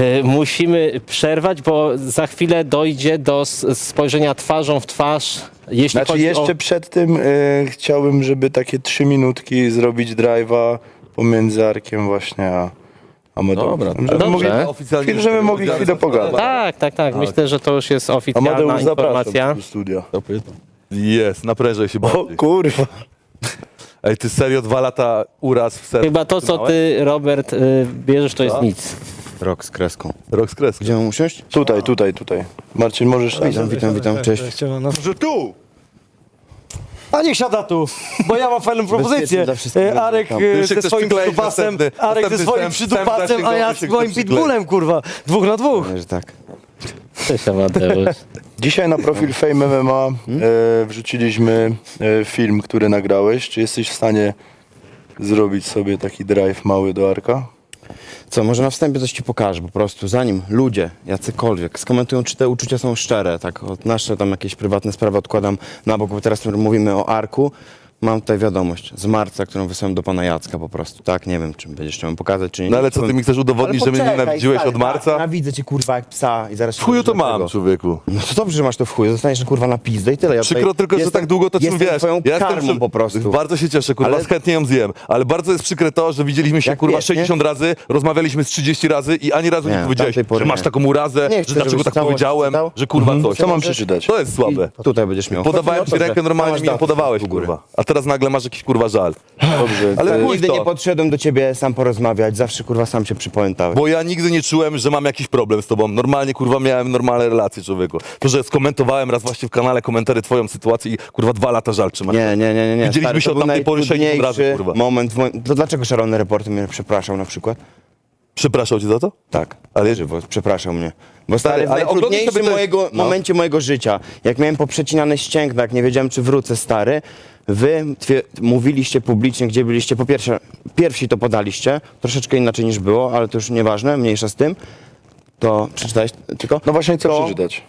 E, Musimy przerwać, bo za chwilę dojdzie do spojrzenia twarzą w twarz. Jeśli Znaczy jeszcze o... przed tym e, chciałbym, żeby takie trzy minutki zrobić drive'a pomiędzy Arkiem właśnie a Amadeusem. Dobra, żeby dobrze. mogli, Oficjalnie chwilę, żeby mogli chwilę pogadać. Tak, tak, tak. Myślę, że to już jest oficjalna Amadeusz informacja. do studia. Jest, naprężaj się O bardziej. kurwa. Ej, ty serio dwa lata uraz w sercu Chyba to, co ty, Robert, y, bierzesz, to jest nic. Rok z kreską. Rok z kreską. Gdzie mam usiąść? Tutaj, tutaj, tutaj. Marcin, możesz... Witam, witam, witam, cześć. Że tu! A niech siada tu, bo ja mam fajną propozycję. E, Arek e, ze swoim przydupasem, Arek ze swoim przydupasem, a ja z moim pitbullem, kurwa. Dwóch na dwóch. Że tak. Cześć, Amadeusz. Dzisiaj na profil Fame MMA e, wrzuciliśmy e, film, który nagrałeś. Czy jesteś w stanie zrobić sobie taki drive mały do Arka? Co, może na wstępie coś ci pokażę, po prostu zanim ludzie, jacykolwiek, skomentują, czy te uczucia są szczere, tak, nasze tam jakieś prywatne sprawy odkładam na bok, bo teraz mówimy o Arku, mam tutaj wiadomość z marca, którą wysłałem do pana Jacka po prostu, tak, nie wiem, czy będziesz chciał pokazać, czy nie. No ale co, ty mi chcesz udowodnić, że mnie nienawidziłeś od marca? Ja widzę cię, kurwa, jak psa i zaraz... W chuju to mam, człowieku. No to dobrze, że masz to w chuju, zostaniesz kurwa na pizdę i tyle. Ja Przykro tylko, że jestem- tak długo to czym jestem wiesz. twoją Ja karmą przy- po prostu. Bardzo się cieszę, kurwa, Ale- chętnie ją zjem. Ale bardzo jest przykre to, że widzieliśmy się, Jak kurwa, wiesz, nie? 60 razy, rozmawialiśmy z 30 razy i ani razu nie, Nie, powiedziałeś, że masz nie. taką urazę, Nie że dlaczego tak powiedziałem, że kurwa coś. Co mam przeczytać? To jest słabe. Tutaj będziesz miał. Podawałem ci rękę że normalnie, mi podawałeś, kurwa. Teraz nagle masz jakiś, kurwa, żal. Dobrze. Ale chuj Nigdy to. nie podszedłem do ciebie sam porozmawiać, zawsze kurwa sam się przypamiętałem. Bo ja nigdy nie czułem, że mam jakiś problem z tobą. Normalnie, kurwa, miałem normalne relacje, człowieku. To, że skomentowałem raz właśnie w kanale komentary twoją sytuację i, kurwa, dwa lata żal trzymasz. Nie, nie, nie, nie. nie. Widzieliśmy Stary, się to od tamtej pory 60 razy, kurwa. moment. w moim- To dlaczego szalony reporter mnie przepraszał na przykład? Przepraszał cię za to? Tak, Ale- żywo, przepraszał mnie. Bo stary, w ale te- mojego, no. momencie mojego życia, jak miałem poprzecinane ścięgna, jak nie wiedziałem, czy wrócę, stary, wy twie, mówiliście publicznie, gdzie byliście, po pierwsze, pierwsi to podaliście, troszeczkę inaczej niż było, ale to już nieważne, mniejsza z tym, to przeczytałeś tylko? No właśnie to, przeczytać.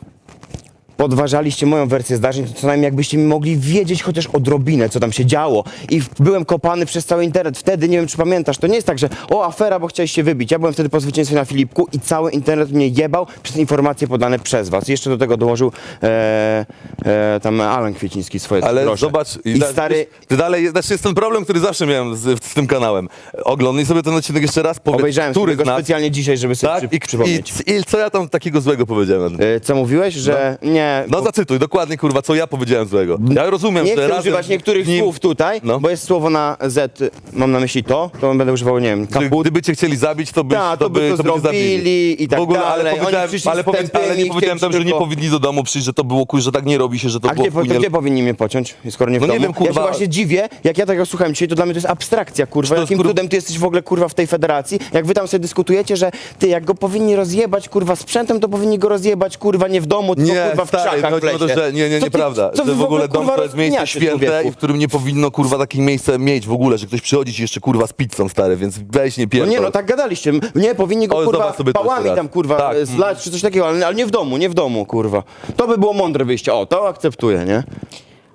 Podważaliście moją wersję zdarzeń, to co najmniej jakbyście mi mogli wiedzieć chociaż odrobinę, co tam się działo. I byłem kopany przez cały internet. Wtedy, nie wiem czy pamiętasz, to nie jest tak, że o, afera, bo chciałeś się wybić. Ja byłem wtedy po zwycięstwie na Filipku i cały internet mnie jebał przez informacje podane przez was. Jeszcze do tego dołożył e, e, tam Alan Kwieciński swoje Ale grosze. zobacz, I da- stary, ty dalej, znaczy jest ten problem, który zawsze miałem z, z tym kanałem. Oglądnij sobie ten odcinek jeszcze raz, powiedz, obejrzałem który go nas, specjalnie dzisiaj, żeby sobie tak? przy, I, przypomnieć. i, I co ja tam takiego złego powiedziałem? E, co mówiłeś, że nie... No zacytuj, dokładnie kurwa, co ja powiedziałem złego. Ja rozumiem, Nie że chcę razem używać niektórych z nim, słów tutaj, No. bo jest słowo na Z, mam na myśli to, to będę używał, nie wiem, że kaput, Gdyby cię chcieli zabić, to by, Tak, to by to by cię zabili. zrobili i tak w ogóle, ale dalej. Oni powiedziałem, przyszli ale, z powiedz, ale nie powiedziałem tam, że nie tylko- powinni do domu przyjść, że to było kuj, że tak nie robi się, że to A było gdzie, po- to chuj, nie- gdzie powinni mnie pociąć, skoro nie w No nie domu? wiem, kurwa. Ja się właśnie dziwię, jak ja tego słuchałem dzisiaj, to dla mnie to jest abstrakcja, kurwa. to jest, Jakim kurwa- cudem ty jesteś w ogóle, kurwa, w tej federacji? Jak wy tam sobie dyskutujecie, że ty, jak go powinni rozjebać, kurwa, sprzętem, to powinni go rozjebać, kurwa, nie w domu, tylko, Nie, kurwa, w stary, chodzi w o to, że nie, nie, ty- nieprawda. że w ogóle dom kurwa, to jest miejsce święte i w którym nie powinno kurwa takich miejsce mieć w ogóle, że ktoś przychodzi ci jeszcze kurwa z pizzą stary, więc weź nie No pierdol. nie, no tak gadaliście. Nie, powinni go, O, kurwa, zobacz sobie to pałami tam, kurwa, Tak. zlać czy coś takiego, ale, ale nie w domu, nie w domu, kurwa. To by było mądre wyjście. O, to akceptuję, nie?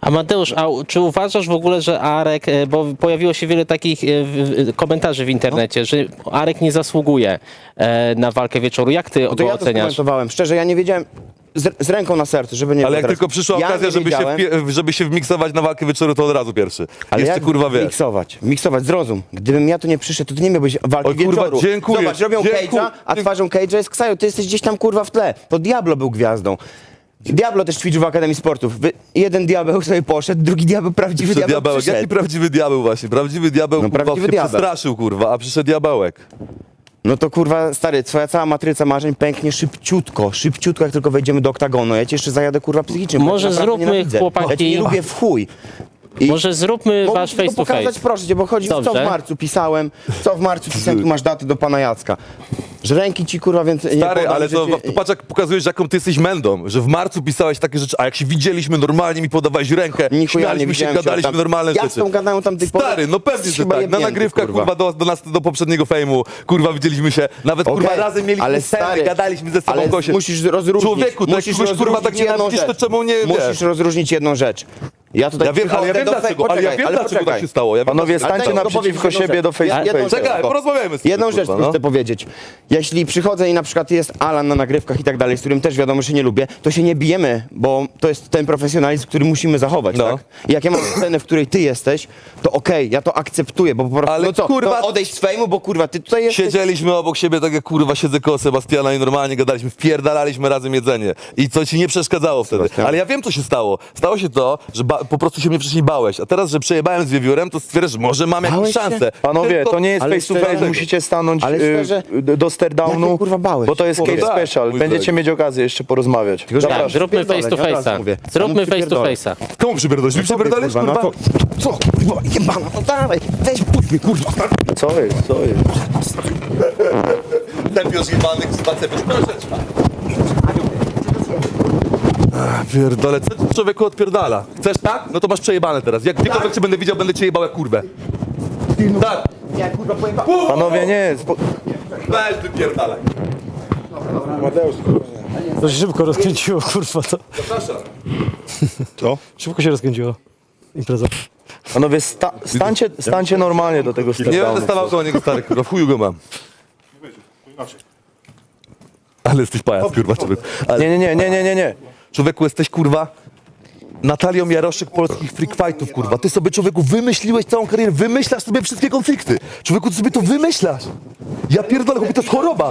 Amadeusz, a u- czy uważasz w ogóle, że Arek, e, bo pojawiło się wiele takich e, komentarzy w internecie, że Arek nie zasługuje e, na walkę wieczoru. Jak ty No to go ja to oceniasz? skomentowałem. Szczerze, ja nie wiedziałem, z, z ręką na sercu, żeby nie Ale jak teraz. tylko przyszła ja okazja, żeby się, żeby się wmiksować na walkę wieczoru, to od razu pierwszy. Ale Jeszcze jak kurwa wiesz. miksować? Miksować, zrozum. Gdybym ja tu nie przyszedł, to ty nie miałbyś walki Oj, kurwa, wieczoru. dziękuję, Zobacz, robią. Cage'a, a twarzą Cage'a jest Ksajo. Ty jesteś gdzieś tam, kurwa, w tle. To Diablo był gwiazdą. Diablo też ćwiczył w Akademii Sportów. Wy, jeden diabeł sobie poszedł, drugi diabeł, prawdziwy diabeł przyszedł. Jaki prawdziwy diabeł właśnie? Prawdziwy diabeł No, kurwa prawdziwy się diabeł. przestraszył kurwa, a przyszedł diabełek. No to kurwa, stary, twoja cała matryca marzeń pęknie szybciutko, szybciutko, jak tylko wejdziemy do oktagonu. Ja cię jeszcze zajadę, kurwa, psychicznie. bo Może ja cię naprawdę zróbmy, nienawidzę. chłopaki- Ja cię nie lubię w chuj. I Może zróbmy wasz face to pokazać, face. proszę cię, bo chodzi, co Dobrze. w marcu pisałem, co w marcu pisałem, tu masz daty do pana Jacka. Że ręki ci, kurwa, więc nie Stary, podam, ale to, cię- to patrz jak pokazujesz, jaką ty jesteś mędą, że w marcu pisałeś takie rzeczy, a jak się widzieliśmy normalnie, mi podawałeś rękę, Ni chuja nie śmialiśmy się, gadaliśmy tam- normalne Ja z rzeczy. tą gadałem tamtej pory. Stary, no pewnie, że tak. Na nagrywkach, kurwa, do, do nas, do poprzedniego fejmu, kurwa, widzieliśmy się. Nawet, kurwa, Okej, razem mieliśmy ale sceny, stary, gadaliśmy ze sobą ale musisz rozróżnić, Człowieku, to jak musisz kogoś, kurwa, tak nienawidzisz, to czemu nie, Musisz rozróżnić jedną rzecz. Ja tutaj Ja wiem, ale ja wiem dlaczego, ale ja poczekaj, wiem ale dlaczego tak poczekaj. się stało. Ja wiem, Panowie, dlaczego- stańcie naprzeciwko siebie do rzecz. face Ja- to jedną face. rzecz Czekaj, porozmawiamy tym, Jedną rzecz no. chcę powiedzieć. Jeśli przychodzę i na przykład jest Alan na nagrywkach i tak dalej, z którym też wiadomo, że nie lubię, to się nie bijemy, bo to jest ten profesjonalizm, który musimy zachować, No. tak? I jak ja mam scenę, w której ty jesteś, to okej, ja to akceptuję, bo po prostu, Ale no co, kurwa- to odejść z fejmu, bo kurwa, ty tutaj jesteś... Siedzieliśmy obok siebie, tak jak kurwa siedzę koło Sebastiana i normalnie gadaliśmy, wpierdalaliśmy razem jedzenie. I co ci nie przeszkadzało wtedy. Sebastian. Ale ja wiem, co się stało. Stało się to, że po prostu się mnie wcześniej bałeś. A teraz, że przejebałem z wiewiórem, to stwierdzasz, że może mam jakąś Bałeś się? szansę. Panowie, Tylko- to nie jest ale face to szczerze- face, musicie stanąć Ale y, szczerze- d- do stairdownu, Jak ty, kurwa, bałeś? bo to jest case Tak, special. mój Będziecie mieć okazję jeszcze porozmawiać. Tylko, że- Tak, Zapraszam. zróbmy face to nie? Od razu face'a. Zróbmy face to pierdolę. face'a. Komu przypierdolisz? Mi przypierdolisz, Kurwa, kurwa? no to... Co? Kurwa, jebana, no dawaj, weź, puść mnie, kurwa. Co jest, co jest? Lepiej zjebanych z bacepesz, troszeczkę. Pierdolę, co ci człowieku odpierdala? Chcesz tak? No to masz przejebane teraz. Jak gdziekolwiek cię będę widział, będę cię jebał jak kurwę. Tak, Panowie, nie, spo... weź wypierdalaj. To się szybko rozkręciło, kurwa, to. Zapraszam. Co? Szybko się rozkręciło. Impreza. Panowie, sta stańcie, stańcie normalnie do tego Nie będę stawał koło niego stary, kurwa, w chuju go mam. Ale jesteś pajac, kurwa, człowiek. Ale, Nie, nie, nie, nie, nie, nie, nie. Człowieku, jesteś, kurwa, Natalią Jaroszyk polskich freak fightów, kurwa. Ty sobie, człowieku, wymyśliłeś całą karierę, wymyślasz sobie wszystkie konflikty. Człowieku, ty sobie to wymyślasz. Ja pierdolę, chłopie, to jest choroba.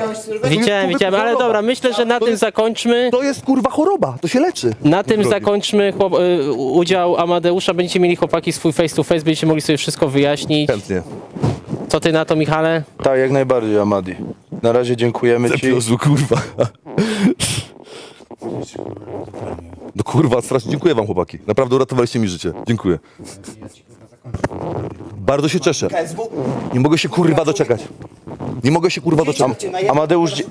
Widziałem, widziałem, ale dobra, myślę, że na To tym jest- zakończmy. To jest, kurwa, choroba, to się leczy. Na tym Drogi. zakończmy chłop, y, udział Amadeusza. Będziecie mieli chłopaki swój face to face, będziecie mogli sobie wszystko wyjaśnić. Chętnie. Co ty na to, Michale? Tak, jak najbardziej, Amadi. Na razie dziękujemy ci. Zapiosł, kurwa. No kurwa, strasznie dziękuję wam chłopaki. Naprawdę uratowaliście mi życie. Dziękuję. Bardzo się cieszę. Nie mogę się kurwa doczekać. Nie mogę się kurwa doczekać. Amadeusz, dzie-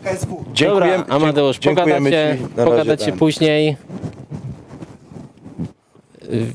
dziękujemy, Dobra, Amadeusz, dziękujemy pogadacie, ci. Na razie pogadacie ten. później. Y,